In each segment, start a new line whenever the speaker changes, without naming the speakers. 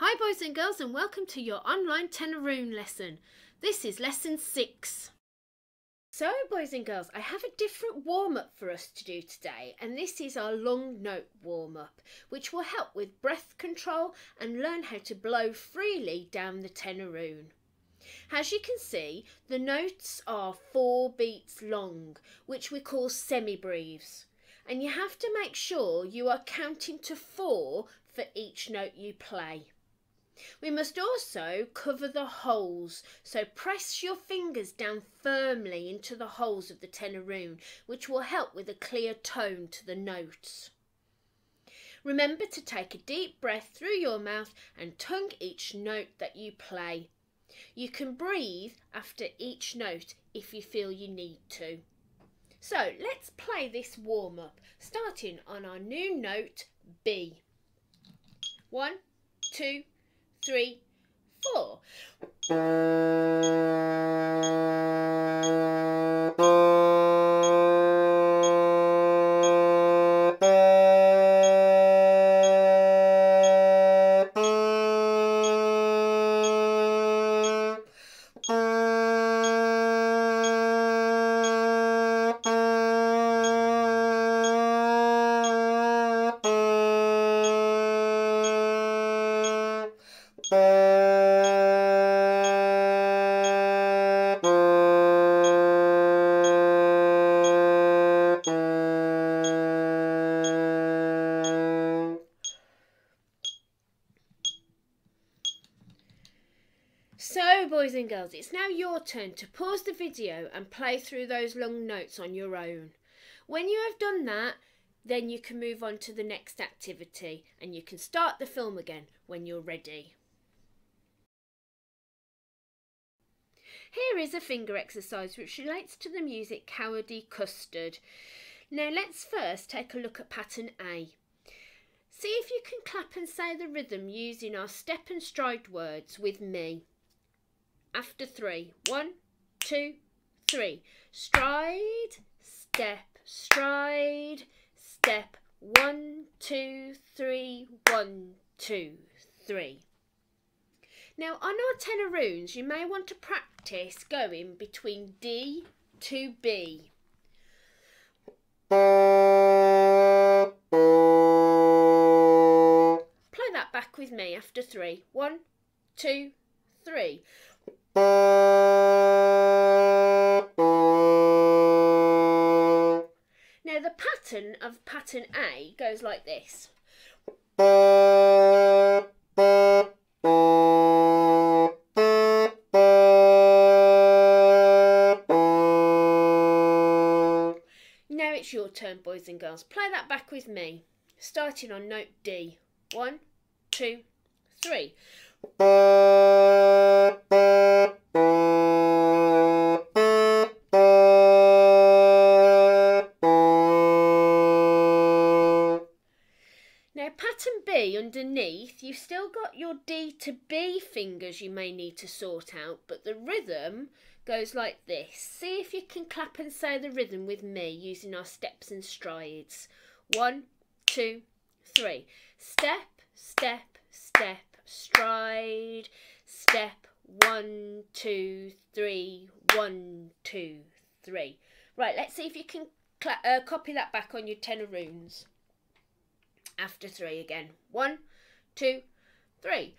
Hi boys and girls and welcome to your online Tenoroon lesson. This is lesson 6. So boys and girls, I have a different warm-up for us to do today and this is our long note warm-up which will help with breath control and learn how to blow freely down the Tenoroon. As you can see, the notes are four beats long, which we call semi-breves. And you have to make sure you are counting to four for each note you play. We must also cover the holes, so press your fingers down firmly into the holes of the tenoroon, which will help with a clear tone to the notes. Remember to take a deep breath through your mouth and tongue each note that you play. You can breathe after each note if you feel you need to. So let's play this warm up, starting on our new note B. One, two, three, four. Boys and girls, it's now your turn to pause the video and play through those long notes on your own. When you have done that, then you can move on to the next activity and you can start the film again when you're ready. Here is a finger exercise which relates to the music Cowardy Custard. Now let's first take a look at pattern A. See if you can clap and say the rhythm using our step and stride words with me. After three. One, two, three. Stride, step, stride, step. One, two, three, one, two, three. Now on our tenoroons you may want to practice going between D to B. Play that back with me after three. One, two, three. Now the pattern of pattern A goes like this. Now it's your turn, boys and girls. Play that back with me, starting on note D. One, two, three. Now pattern B underneath, you've still got your D to B fingers you may need to sort out, but the rhythm goes like this. See if you can clap and say the rhythm with me using our steps and strides. One, two, three. Step, step, step, stride, step, one, two, three, one, two, three. Right, let's see if you can uh, copy that back on your tenoroons after three again. One, two, three.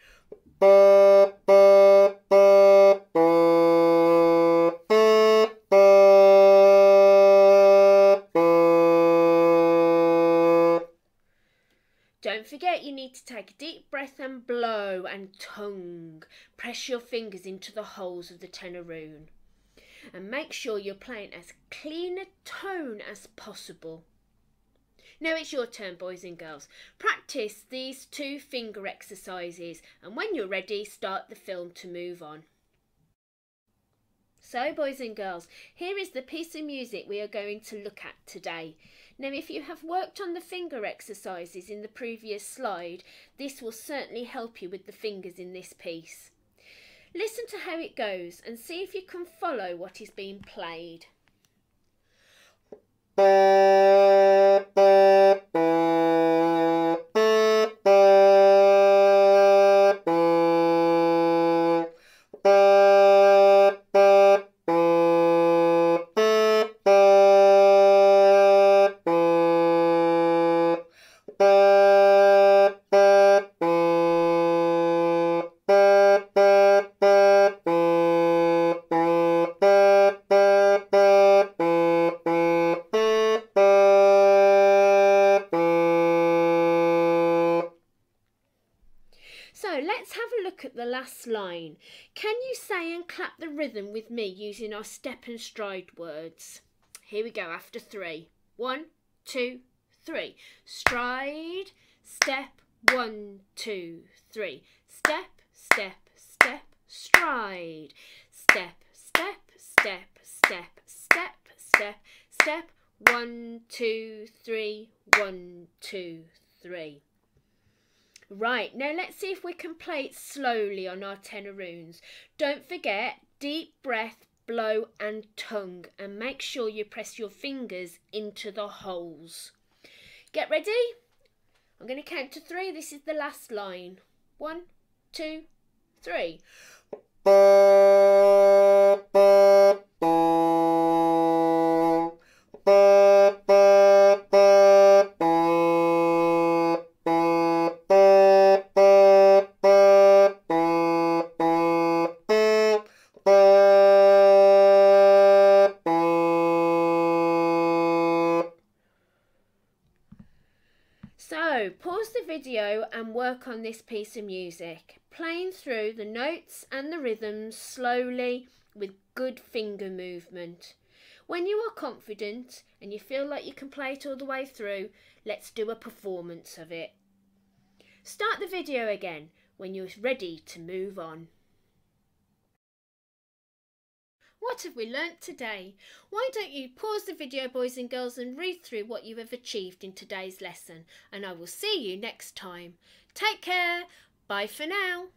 Don't forget you need to take a deep breath and blow and tongue. Press your fingers into the holes of the tenoroon. And make sure you're playing as clean a tone as possible. Now it's your turn, boys and girls. Practice these two finger exercises, and when you're ready, start the film to move on. So, boys and girls, here is the piece of music we are going to look at today. Now, if you have worked on the finger exercises in the previous slide, this will certainly help you with the fingers in this piece. Listen to how it goes and see if you can follow what is being played. let's have a look at the last line. Can you say and clap the rhythm with me using our step and stride words? Here we go after three. One, two, three. Stride, step, one, two, three. Step, step, step, stride. Step, step, step, step, step, step, step. One, two, three, one, two, three. Right, now let's see if we can play it slowly on our tenoroons. Don't forget, deep breath, blow and tongue and make sure you press your fingers into the holes. Get ready? I'm going to count to three. This is the last line. One, two, three. So, pause the video and work on this piece of music, playing through the notes and the rhythms slowly with good finger movement. When you are confident and you feel like you can play it all the way through, let's do a performance of it. Start the video again when you're ready to move on. What have we learnt today? Why don't you pause the video, boys and girls, and read through what you have achieved in today's lesson? And I will see you next time. Take care. Bye for now.